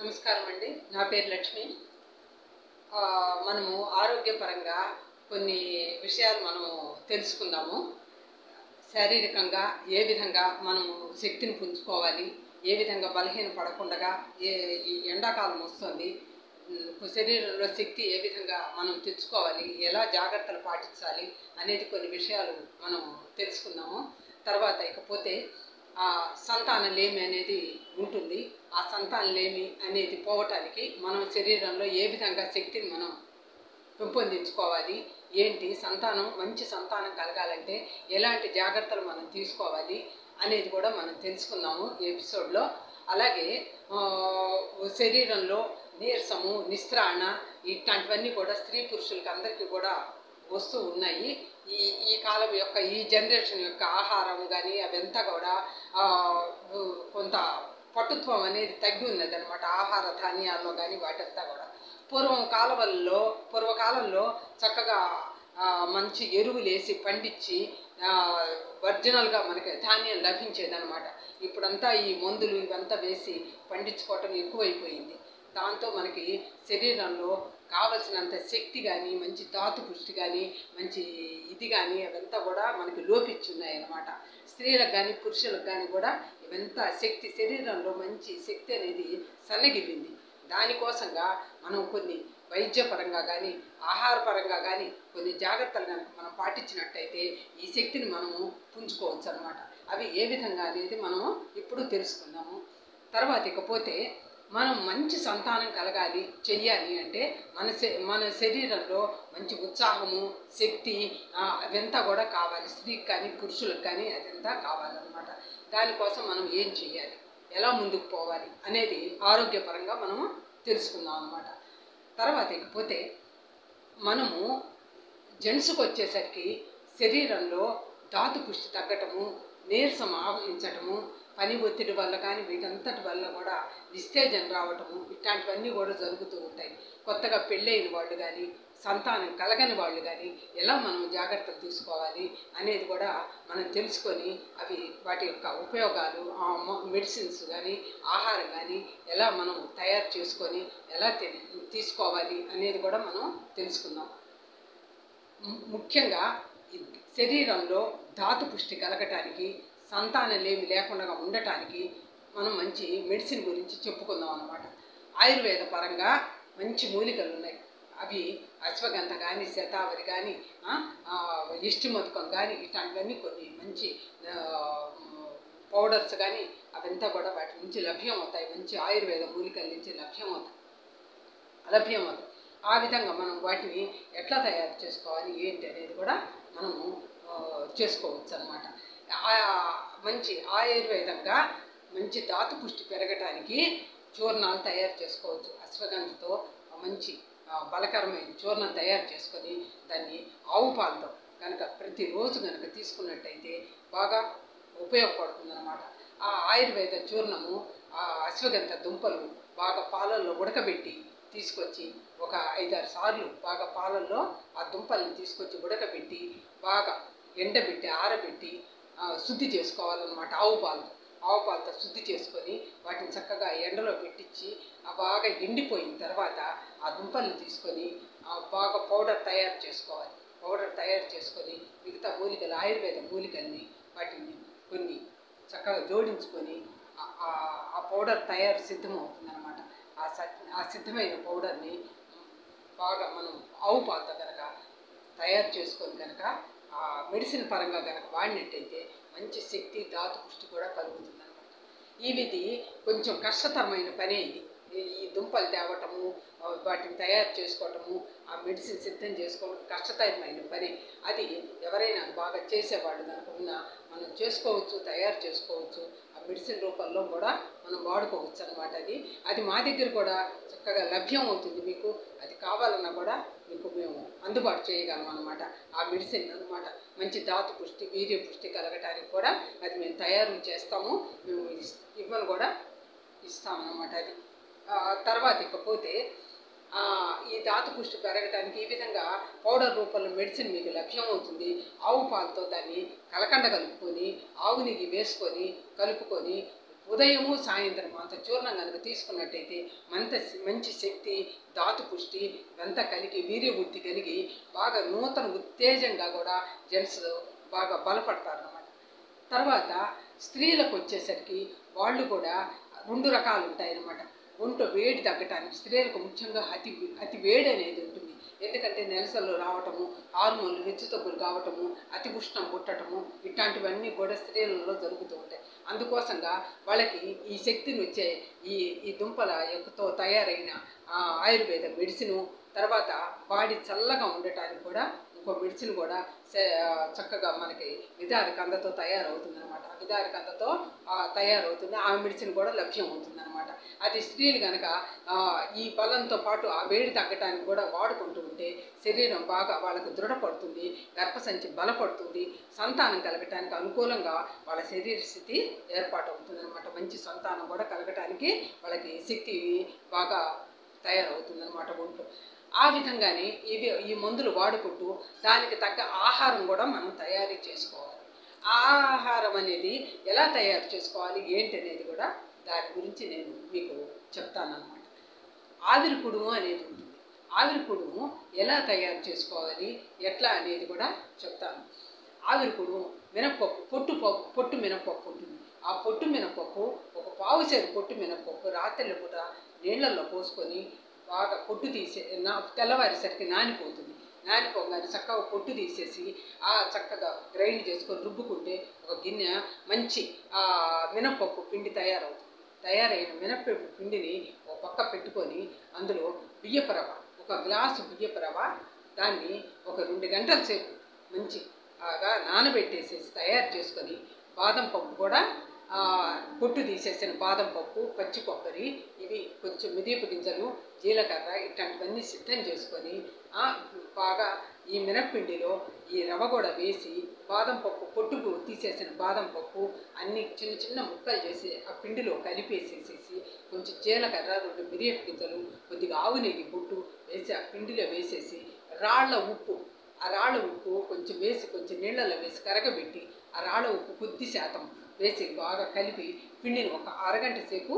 నమస్కారం అండి నా పేరు లక్ష్మి. మనము ఆరోగ్యపరంగా కొన్ని విషయాలు మనము తెలుసుకుందాము. శారీరకంగా ఏ విధంగా మనము శక్తిని పుంజుకోవాలి ఏ విధంగా బలహీన పడకుండా ఏ ఈ ఎండాకాలం వస్తుంది శరీరంలో శక్తి ఏ విధంగా మనం తెచ్చుకోవాలి ఎలా జాగ్రత్తలు పాటించాలి అనేది కొన్ని విషయాలు మనం తెలుసుకుందాము. తర్వాత ఇకపోతే ఆ సంతాన లేమి అనేది ఉంటుంది. ఆ సంతాన లేమి అనేది పోవటానికి మనం శరీరంలో ఏ విధంగా శక్తిని మనం పెంపొందించుకోవాలి ఏంటి సంతానం మంచి సంతానం కలగాలంటే ఎలాంటి జాగ్రత్తలు మనం తీసుకోవాలి అనేది కూడా మనం తెలుసుకుందాము ఎపిసోడ్లో. అలాగే శరీరంలో నీరసము నిస్త్రాణ ఇట్లాంటివన్నీ కూడా స్త్రీ పురుషులకి అందరికీ కూడా వస్తూ ఉన్నాయి. ఈ ఈ కాలం యొక్క ఈ జనరేషన్ యొక్క ఆహారం కానీ అవంతా కూడా కొంత పటుత్వం అనేది తగ్గి ఉన్నది అనమాట ఆహార ధాన్యాల్లో కానీ వాటంతా కూడా. పూర్వం కాలవల్లో పూర్వకాలంలో చక్కగా మంచి ఎరువులు వేసి పండించి ఒరిజినల్గా మనకి ధాన్యం లభించేదనమాట ఇప్పుడంతా ఈ మందులు ఇవంతా వేసి పండించుకోవటం ఎక్కువైపోయింది. దాంతో మనకి శరీరంలో కావలసినంత శక్తి కానీ మంచి ధాతు పుష్టి కానీ మంచి ఇది కానీ అవంతా కూడా మనకి లోపించున్నాయి అన్నమాట. స్త్రీలకు కానీ పురుషులకు కానీ కూడా ఇవంతా శక్తి శరీరంలో మంచి శక్తి అనేది సన్నగిల్లింది. దానికోసంగా మనం కొన్ని వైద్యపరంగా కానీ ఆహారపరంగా కానీ కొన్ని జాగ్రత్తలు కనుక మనం పాటించినట్టయితే ఈ శక్తిని మనము పుంజుకోవచ్చు అనమాట అవి ఏ విధంగా అనేది మనము ఇప్పుడు తెలుసుకుందాము. తర్వాత ఇకపోతే మనం మంచి సంతానం కలగాలి చెయ్యాలి అంటే మన శ మన శరీరంలో మంచి ఉత్సాహము శక్తి అదంతా కూడా కావాలి. స్త్రీకి కానీ పురుషులకు కానీ అదంతా కావాలన్నమాట. దానికోసం మనం ఏం చెయ్యాలి? ఎలా ముందుకు పోవాలి అనేది ఆరోగ్యపరంగా మనము తెలుసుకుందాం అనమాట తర్వాత ఇకపోతే మనము జెంట్స్కి వచ్చేసరికి శరీరంలో ధాతు పుష్టి తగ్గటము నీరసం ఆవహించటము పని ఒత్తిడి వల్ల కానీ వీటంతటి వల్ల కూడా నిస్తేజం రావటము ఇట్లాంటివన్నీ కూడా జరుగుతూ ఉంటాయి. కొత్తగా పెళ్ళైన వాళ్ళు కానీ సంతానం కలగని వాళ్ళు కానీ ఎలా మనం జాగ్రత్తలు తీసుకోవాలి అనేది కూడా మనం తెలుసుకొని అవి వాటి యొక్క ఉపయోగాలు ఆ మెడిసిన్స్ కానీ ఆహారం కానీ ఎలా మనం తయారు చేసుకొని ఎలా తీసుకోవాలి అనేది కూడా మనం తెలుసుకుందాం. ముఖ్యంగా శరీరంలో ధాతు పుష్టి కలగటానికి సంతానలేమి లేకుండా ఉండటానికి మనం మంచి మెడిసిన్ గురించి చెప్పుకుందాం అనమాట ఆయుర్వేద పరంగా మంచి మూలికలు ఉన్నాయి. అవి అశ్వగంధ కానీ శతావరి కానీ ఇష్టిమతుకం కానీ ఇట్లాంటివన్నీ కొన్ని మంచి పౌడర్స్ కానీ అవంతా కూడా వాటి నుంచి లభ్యం అవుతాయి మంచి ఆయుర్వేద మూలికల నుంచి లభ్యం అవుతాయి లభ్యం అవుతాయి ఆ విధంగా మనం వాటిని ఎట్లా తయారు చేసుకోవాలి ఏంటి అనేది కూడా మనము చేసుకోవచ్చు అనమాట మంచి ఆయుర్వేదంగా మంచి ధాతు పుష్టి పెరగటానికి చూర్ణాలు తయారు చేసుకోవచ్చు. అశ్వగంధతో మంచి బలకరమైన చూర్ణం తయారు చేసుకొని దాన్ని ఆవు పాలతో కనుక ప్రతిరోజు కనుక తీసుకున్నట్టయితే బాగా ఉపయోగపడుతుందన్నమాట. ఆ ఆయుర్వేద చూర్ణము ఆ అశ్వగంధ దుంపలు బాగా పాలల్లో ఉడకబెట్టి తీసుకొచ్చి ఒక ఐదారు సార్లు బాగా పాలల్లో ఆ దుంపల్ని తీసుకొచ్చి ఉడకబెట్టి బాగా ఎండబెట్టి ఆరబెట్టి శుద్ధి చేసుకోవాలన్నమాట ఆవు పాలతో ఆవు పాలతో శుద్ధి చేసుకొని వాటిని చక్కగా ఎండలో పెట్టించి ఆ బాగా ఎండిపోయిన తర్వాత ఆ దుంపల్ని తీసుకొని బాగా పౌడర్ తయారు చేసుకోవాలి. పౌడర్ తయారు చేసుకొని మిగతా మూలికలు ఆయుర్వేద మూలికల్ని వాటిని కొన్ని చక్కగా జోడించుకొని ఆ- పౌడర్ తయారు సిద్ధమవుతుందన్నమాట. ఆ స ఆ సిద్ధమైన పౌడర్ని బాగా మనం ఆవు పాలతో కనుక తయారు చేసుకొని కనుక మెడిసిన్ పరంగా కనుక వాడినట్టయితే మంచి శక్తి ధాతు పుష్టి కూడా కలుగుతుంది అనమాట ఇది కొంచెం కష్టతరమైన పనే ఇది. ఈ- దుంపలు తేవటము వాటిని తయారు చేసుకోవటము ఆ మెడిసిన్ సిద్ధం చేసుకోవడం కష్టతరమైన పని. అది ఎవరైనా బాగా చేసేవాళ్ళు కనుక ఉన్నా మనం చేసుకోవచ్చు తయారు చేసుకోవచ్చు మెడిసిన్ రూపంలో కూడా మనం వాడుకోవచ్చు అనమాట అది. అది మా దగ్గర కూడా చక్కగా లభ్యం అవుతుంది మీకు. అది కావాలన్నా కూడా మీకు మేము అందుబాటు చేయగలం అనమాట ఆ మెడిసిన్ అనమాట మంచి ధాతు పుష్టి వీర్య పుష్టి కలగటానికి కూడా అది మేము తయారు చేస్తాము. మేము ఇస్- ఇవ్వను కూడా ఇస్తామన్నమాట అది. తర్వాత ఇకపోతే ఈ ధాతు పుష్టి పెరగటానికి ఈ విధంగా పౌడర్ రూపంలో మెడిసిన్ మీకు లభ్యమవుతుంది. ఆవు పాలతో దాన్ని కలకండ కలుపుకొని ఆవు నెయ్యి వేసుకొని కలుపుకొని ఉదయము సాయంత్రం అంత చూర్ణం కనుక తీసుకున్నట్టయితే మంత మంచి శక్తి ధాతు పుష్టి ఇదంతా కలిగి వీర్యవృద్ధి కలిగి బాగా నూతన ఉత్తేజంగా కూడా జెంట్స్ బాగా బలపడతారు అన్నమాట తర్వాత స్త్రీలకు వచ్చేసరికి వాళ్ళు కూడా రెండు రకాలు ఉంటాయన్నమాట. ఒంట్లో వేడి తగ్గటానికి స్త్రీలకు ముఖ్యంగా అతి అతి వేడి అనేది ఉంటుంది. ఎందుకంటే నెలసలు రావటము హార్మోన్లు హెచ్చుతగ్గులు కావటము అతి ఉష్ణం పుట్టటము ఇట్లాంటివన్నీ కూడా స్త్రీలలో జరుగుతూ ఉంటాయి. అందుకోసంగా వాళ్ళకి ఈ శక్తిని వచ్చే ఈ ఈ దుంపల యొక్కతో తయారైన ఆయుర్వేద మెడిసిను తర్వాత బాడీ చల్లగా ఉండటానికి కూడా ఇంకో మెడిసిన్ కూడా చక్కగా మనకి విధారి కందతో తయారవుతుంది అనమాట విధారి కందతో తయారవుతుంది. ఆ మెడిసిన్ కూడా లభ్యం అవుతుంది అనమాట అది స్త్రీలు కనుక ఈ బలంతో పాటు ఆ వేడి తగ్గటానికి కూడా వాడుకుంటూ ఉంటే శరీరం బాగా వాళ్ళకి దృఢపడుతుంది గర్భసంచి బలపడుతుంది సంతానం కలగటానికి అనుకూలంగా వాళ్ళ శరీర స్థితి ఏర్పాటు అవుతుంది అనమాట మంచి సంతానం కూడా కలగటానికి వాళ్ళకి శక్తి బాగా తయారవుతుంది అనమాట ఒంట్లో ఆ విధంగానే ఇవి ఈ మందులు వాడుకుంటూ దానికి తగ్గ ఆహారం కూడా మనం తయారు చేసుకోవాలి. ఆ ఆహారం అనేది ఎలా తయారు చేసుకోవాలి ఏంటి అనేది కూడా దాని గురించి నేను మీకు చెప్తానన్నమాట. ఆవిరి కుడుము అనేది ఉంటుంది. ఆవిరి కుడుము ఎలా తయారు చేసుకోవాలి ఎట్లా అనేది కూడా చెప్తాను. ఆవిరి కుడుము మినప్పప్పు పొట్టు పప్పు పొట్టు మినప్పప్పు ఉంటుంది. ఆ పొట్టు మినపప్పు ఒక పావు సేరు పొట్టు మినపప్పు రాత్రి పూట నీళ్ళల్లో పోసుకొని బాగా పొట్టు తీసే నా తెల్లవారేసరికి నానిపోతుంది. నానిపోగానే చక్కగా పొట్టు తీసేసి ఆ చక్కగా గ్రైండ్ చేసుకొని రుబ్బుకుంటే ఒక గిన్నె మంచి ఆ మినప్పప్పు పిండి తయారవుతుంది. తయారైన మినప్పప్పు పిండిని ఒక పక్క పెట్టుకొని అందులో బియ్యపు ఒక గ్లాసు బియ్యపు దాన్ని ఒక రెండు గంటల సేపు మంచి బాగా నానబెట్టేసేసి తయారు చేసుకొని బాదం పప్పు కూడా పొట్టు తీసేసిన బాదం పప్పు పచ్చి కొబ్బరి ఇవి కొంచెం మిదియపు గింజలు జీలకర్ర ఇట్లాంటివన్నీ సిద్ధం చేసుకొని బాగా ఈ మినప్పిండిలో ఈ రవ కూడా వేసి బాదం పప్పు పొట్టుకు తీసేసిన బాదం పప్పు అన్ని చిన్న చిన్న ముక్కలు చేసి ఆ పిండిలో కలిపేసేసేసి కొంచెం జీలకర్ర రెండు మిరియపు గింజలు కొద్దిగా ఆవు నెయ్యి పొట్టు వేసి ఆ పిండిలో వేసేసి రాళ్ళ ఉప్పు ఆ రాళ్ళ ఉప్పు కొంచెం వేసి కొంచెం నీళ్ళలో వేసి కరగబెట్టి ఆ రాళ్ళ ఉప్పు కొద్ది శాతం వేసి బాగా కలిపి పిండిని ఒక అరగంట సేపు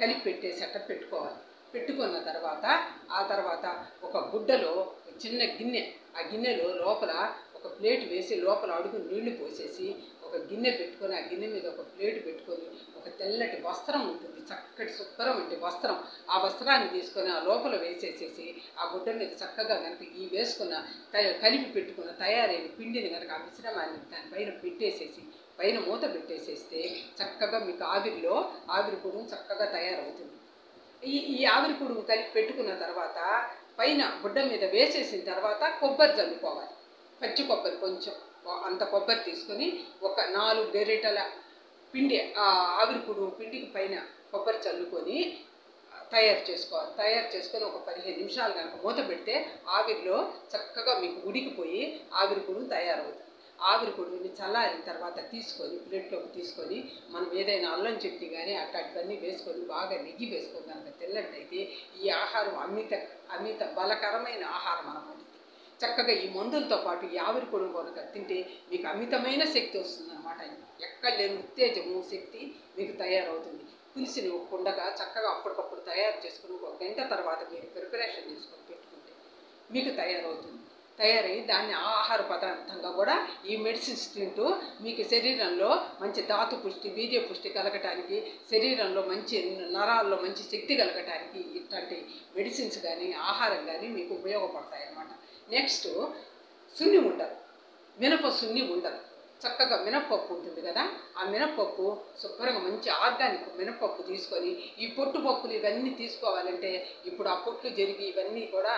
కలిపి పెట్టే అట్ట పెట్టుకోవాలి. పెట్టుకున్న తర్వాత ఆ తర్వాత ఒక గుడ్డలో చిన్న గిన్నె ఆ గిన్నెలో లోపల ఒక ప్లేట్ వేసి లోపల అడుగు నీళ్ళు పోసేసి ఒక గిన్నె పెట్టుకొని ఆ గిన్నె మీద ఒక ప్లేట్ పెట్టుకొని ఒక తెల్లటి వస్త్రం ఉంటుంది. చక్కటి శుభ్రం వంటి వస్త్రం. ఆ వస్త్రాన్ని తీసుకొని ఆ లోపల వేసేసేసి ఆ గుడ్డ మీద చక్కగా కనుక ఈ వేసుకున్న కలిపి పెట్టుకున్న తయారైన పిండిని కనుక ఆ మిశ్రమాన్ని దానిపైన పెట్టేసేసి పైన మూత పెట్టేసేస్తే చక్కగా మీకు ఆవిరిలో ఆవిరి పొడుము చక్కగా తయారవుతుంది. ఈ ఈ ఆవిరి పొడుము కలిపి పెట్టుకున్న తర్వాత పైన గుడ్డ మీద వేసేసిన తర్వాత కొబ్బరి చల్లుకోవాలి. పచ్చి కొబ్బరి కొంచెం అంత కొబ్బరి తీసుకొని ఒక నాలుగు గరిటెల పిండి ఆవిరి పొడుము పిండికి పైన కొబ్బరి చల్లుకొని తయారు చేసుకోవాలి. తయారు చేసుకొని ఒక పదిహేను నిమిషాలు కనుక మూత పెడితే ఆవిరిలో చక్కగా మీకు ఉడికిపోయి ఆవిరి పొడుము తయారవుతుంది. ఆవిరి పొడిని చల్లారిన తర్వాత తీసుకొని ప్లేట్లోకి తీసుకొని మనం ఏదైనా అల్లం చెట్టి కానీ అట్లాంటివన్నీ వేసుకొని బాగా నెయ్యి వేసుకొని కనుక తిన్నట్టయితే ఈ ఆహారం అమిత అమిత బలకరమైన ఆహారం అన్నమాట చక్కగా ఈ మందులతో పాటు ఈ ఆవిరి పొడుము కనుక తింటే మీకు అమితమైన శక్తి వస్తుంది అనమాట ఎక్కడ లేని ఉత్తేజము శక్తి మీకు తయారవుతుంది. పులిసిని ఉండగా కుండగా చక్కగా అప్పటికప్పుడు తయారు చేసుకుని ఒక గంట తర్వాత మీరు ప్రిపరేషన్ చేసుకొని పెట్టుకుంటే మీకు తయారవుతుంది. తయారై దాన్ని ఆహార పదార్థంగా కూడా ఈ మెడిసిన్స్ తింటూ మీకు శరీరంలో మంచి ధాతు పుష్టి బీజ పుష్టి కలగటానికి శరీరంలో మంచి నరాల్లో మంచి శక్తి కలగటానికి ఇట్లాంటి మెడిసిన్స్ కానీ ఆహారం కానీ మీకు ఉపయోగపడతాయి అన్నమాట నెక్స్ట్ సున్ని ఉండదు. మినప సున్ని ఉండదు. చక్కగా మినప్పప్పు ఉంటుంది కదా ఆ మినప్పప్పు శుభ్రంగా మంచి ఆర్గానిక్ మినప్పప్పు తీసుకొని ఈ పొట్టు పప్పులు ఇవన్నీ తీసుకోవాలంటే ఇప్పుడు ఆ పొట్లు జరిగి ఇవన్నీ కూడా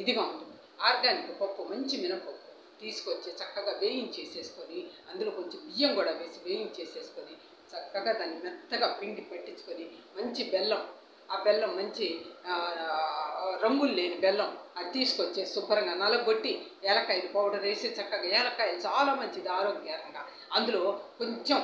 ఇదిగా ఉంటుంది. ఆర్గానిక్ పప్పు మంచి మినపప్పు తీసుకొచ్చి చక్కగా వేయించేసేసుకొని అందులో కొంచెం బియ్యం కూడా వేసి వేయించేసేసుకొని చక్కగా దాన్ని మెత్తగా పిండి పెట్టించుకొని మంచి బెల్లం ఆ బెల్లం మంచి రంగులు లేని బెల్లం అది తీసుకొచ్చి శుభ్రంగా నలగొట్టి ఏలకాయలు పౌడర్ వేసి చక్కగా ఏలకాయలు చాలా మంచిది ఆరోగ్యకరంగా. అందులో కొంచెం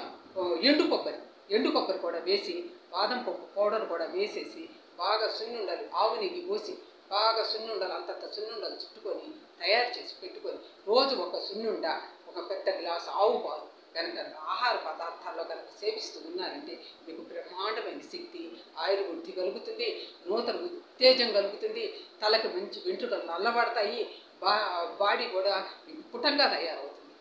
ఎండు కొబ్బరి ఎండు కొబ్బరి కూడా వేసి బాదం పప్పు పౌడర్ కూడా వేసేసి బాగా సున్నుండలు ఆవు నెయ్యి పోసి బాగా సున్నుండలు అంతంత సున్నుండలు చుట్టుకొని తయారు చేసి పెట్టుకొని రోజు ఒక సున్నుండ ఒక పెద్ద గ్లాస్ ఆవు పాలు కనుక ఆహార పదార్థాల్లో కనుక సేవిస్తూ ఉన్నారంటే మీకు బ్రహ్మాండమైన శక్తి ఆయుర్వృద్ధి కలుగుతుంది నూతన ఉత్తేజం కలుగుతుంది తలకు మంచి వెంట్రుకలు నల్లబడతాయి బా బాడీ కూడా మీకు పుటంగా తయారవుతుంది.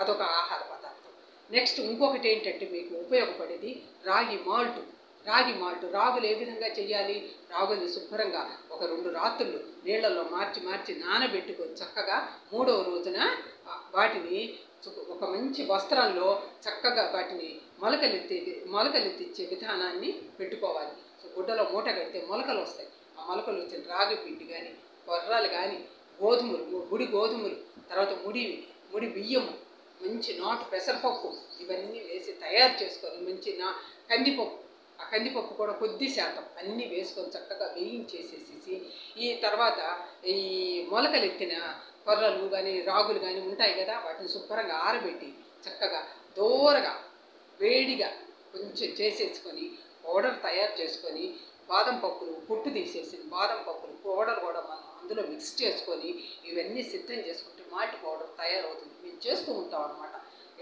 అదొక ఆహార పదార్థం. నెక్స్ట్ ఇంకొకటి ఏంటంటే మీకు ఉపయోగపడేది రాగి మాల్ట్. రాగి మాల్ట్ రాగులు ఏ విధంగా చేయాలి? రాగులు శుభ్రంగా ఒక రెండు రాత్రులు నీళ్ళలో మార్చి మార్చి నానబెట్టుకొని చక్కగా మూడవ రోజున వాటిని ఒక మంచి వస్త్రంలో చక్కగా వాటిని మొలకలెత్తి మొలకలెత్తిచ్చే విధానాన్ని పెట్టుకోవాలి. సో గుడ్డలో మూట కడితే మొలకలు వస్తాయి. ఆ మొలకలు వచ్చిన రాగి పిండి కానీ కొర్రలు కానీ గోధుమలు ముడి గోధుమలు తర్వాత ముడి ముడి బియ్యము మంచి నాటు పెసరపప్పు ఇవన్నీ వేసి తయారు చేసుకొని మంచి నా కందిపప్పు ఆ కందిపప్పు కూడా కొద్ది శాతం అన్నీ వేసుకొని చక్కగా వేయించేసేసి ఈ తర్వాత ఈ మొలకలెత్తిన కొర్రలు కానీ రాగులు కానీ ఉంటాయి కదా వాటిని శుభ్రంగా ఆరబెట్టి చక్కగా దూరగా వేడిగా కొంచెం చేసేసుకొని పౌడర్ తయారు చేసుకొని బాదం పప్పులు పొట్టు తీసేసి బాదం పప్పులు పౌడర్ కూడా మనం అందులో మిక్స్ చేసుకొని ఇవన్నీ సిద్ధం చేసుకుంటే మాటి పౌడర్ తయారవుతుంది. మేము చేస్తూ ఉంటాం అనమాట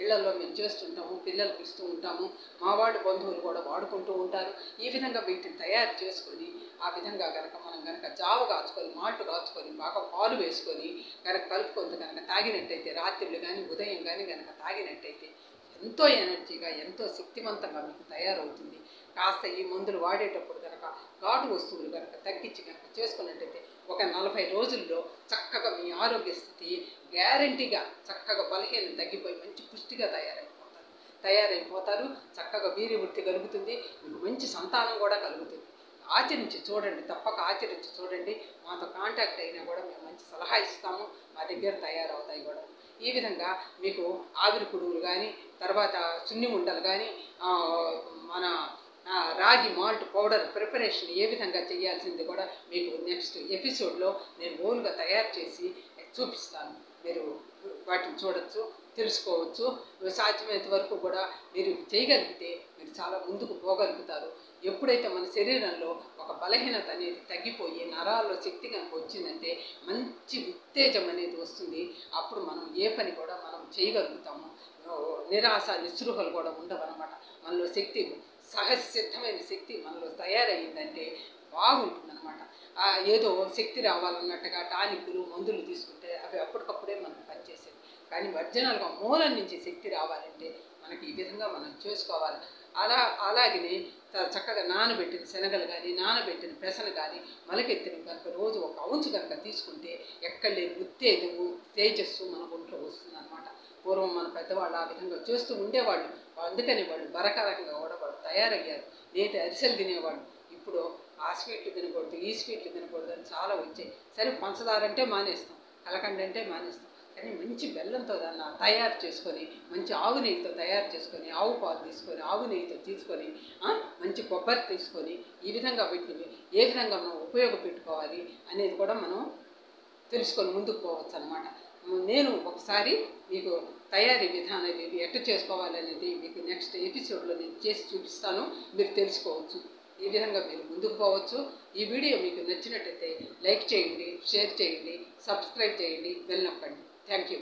ఇళ్ళలో మేము చేస్తుంటాము పిల్లలకు ఇస్తూ ఉంటాము మా వాడి బంధువులు కూడా వాడుకుంటూ ఉంటారు. ఈ విధంగా వీటిని తయారు చేసుకొని ఆ విధంగా కనుక మనం కనుక జావ కాచుకొని మాటు కాచుకొని బాగా పాలు వేసుకొని కనుక కలుపుకొని కనుక తాగినట్టయితే రాత్రులు కానీ ఉదయం కానీ కనుక తాగినట్టయితే ఎంతో ఎనర్జీగా ఎంతో శక్తివంతంగా మీకు తయారవుతుంది. కాస్త ఈ మందులు వాడేటప్పుడు కనుక ఘాటు వస్తువులు కనుక తగ్గించి కనుక చేసుకున్నట్టయితే ఒక నలభై రోజుల్లో చక్కగా మీ ఆరోగ్య స్థితి గ్యారంటీగా చక్కగా బలహీనం తగ్గిపోయి మంచి పుష్టిగా తయారైపోతారు. తయారైపోతారు చక్కగా వీర్యవృత్తి కలుగుతుంది మీకు మంచి సంతానం కూడా కలుగుతుంది. ఆచరించి చూడండి తప్పక ఆచరించి చూడండి. మాతో కాంటాక్ట్ అయినా కూడా మేము మంచి సలహా ఇస్తాము మా దగ్గర తయారవుతాయి కూడా. ఈ విధంగా మీకు ఆవిరి కుడువులు కానీ తర్వాత సున్ని ఉండలు కానీ మన రాగి మాల్ట్ పౌడర్ ప్రిపరేషన్ ఏ విధంగా చేయాల్సింది కూడా మీకు నెక్స్ట్ ఎపిసోడ్లో నేను ఓన్గా తయారు చేసి చూపిస్తాను. మీరు వాటిని చూడొచ్చు తెలుసుకోవచ్చు. సాధ్యమైనంత వరకు కూడా మీరు చేయగలిగితే మీరు చాలా ముందుకు పోగలుగుతారు. ఎప్పుడైతే మన శరీరంలో ఒక బలహీనత అనేది తగ్గిపోయి నరాల్లో శక్తి కనుక వచ్చిందంటే మంచి ఉత్తేజం అనేది వస్తుంది. అప్పుడు మనం ఏ పని కూడా మనం చేయగలుగుతాము. నిరాశ నిస్పృహలు కూడా ఉండవన్నమాట. మనలో శక్తి సహజసిద్ధమైన శక్తి మనలో తయారయ్యిందంటే బాగుంటుందన్నమాట. ఏదో శక్తి రావాలన్నట్టుగా టానిక్లు మందులు తీసుకుంటే అవి అప్పటికప్పుడే మనకు పనిచేసేవి. కానీ ఒరిజినల్గా మూలం నుంచి శక్తి రావాలంటే మనకి ఈ విధంగా మనం చేసుకోవాలి. అలా అలాగనే చక్కగా నానబెట్టిన శనగలు కానీ నానబెట్టిన పెసలు కానీ మొలకెత్తిన కనుక రోజు ఒక ఔంచు కనుక తీసుకుంటే ఎక్కడ లేని ఉత్తేజము తేజస్సు మన ఒంట్లో వస్తుందన్నమాట. పూర్వం మన పెద్దవాళ్ళు ఆ విధంగా చేస్తూ ఉండేవాళ్ళు. అందుకని వాళ్ళు బరకరంగా కూడా వాళ్ళు తయారయ్యారు. నేతి అరిసెలు తినేవాళ్ళు. ఇప్పుడు ఆ స్వీట్లు తినకూడదు ఈ స్వీట్లు తినకూడదు అని చాలా వచ్చాయి. సరే పంచదార అంటే మానేస్తాం కలకండ అంటే మానేస్తాం. కానీ మంచి బెల్లంతో దాన్ని తయారు చేసుకొని మంచి ఆవు నెయ్యితో తయారు చేసుకొని ఆవు పాలు తీసుకొని ఆవు నెయ్యితో తీసుకొని మంచి కొబ్బరి తీసుకొని ఈ విధంగా వీటిని ఏ విధంగా మనం ఉపయోగపెట్టుకోవాలి అనేది కూడా మనం తెలుసుకొని ముందుకు పోవచ్చు అనమాట నేను ఒకసారి మీకు తయారీ విధానం అనేది ఎట్లా చేసుకోవాలనేది మీకు నెక్స్ట్ ఎపిసోడ్లో నేను చేసి చూపిస్తాను. మీరు తెలుసుకోవచ్చు. ఈ విధంగా మీరు ముందుకు పోవచ్చు. ఈ వీడియో మీకు నచ్చినట్టయితే లైక్ చేయండి షేర్ చేయండి సబ్స్క్రైబ్ చేయండి వెళ్ళినప్పండి థ్యాంక్ యూ